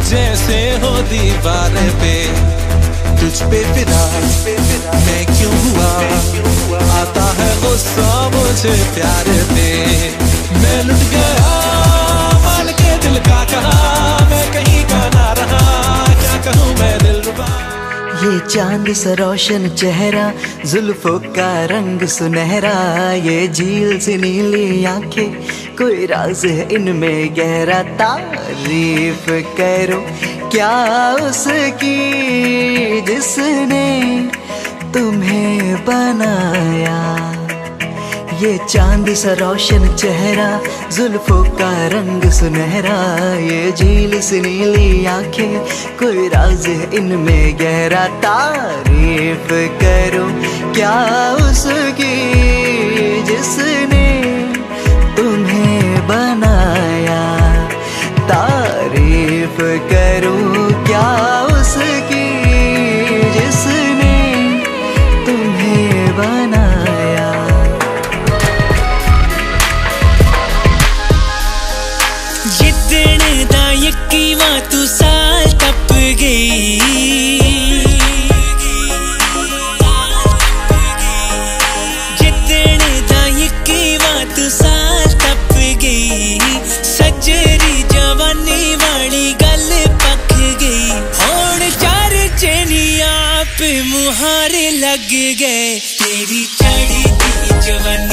जैसे हो दीवार पे। तुझ पे फिदा, मैं क्यों हुआ? आता है गुस्सा मुझे प्यार पे। मैं लुट गया, मान के दिल का कहा, मैं कहीं का ना रहा। क्या कहूँ मैं दिल ये चाँद सा रोशन चेहरा, जुल्फों का रंग सुनहरा। ये झील से नीली आँखें कोई राज है इनमें गहरा तारीफ़ करो। क्या उसकी जिसने तुम्हें बनाया? ये चाँद सा रोशन चेहरा, जुल्फों का रंग सुनहरा। ये झील से नीली आँखें, कोई राज है इनमें गहरा तारीफ़ करो। क्या उसकी तारीफ़ करो लग गए। तेरी चढ़ी थी जवन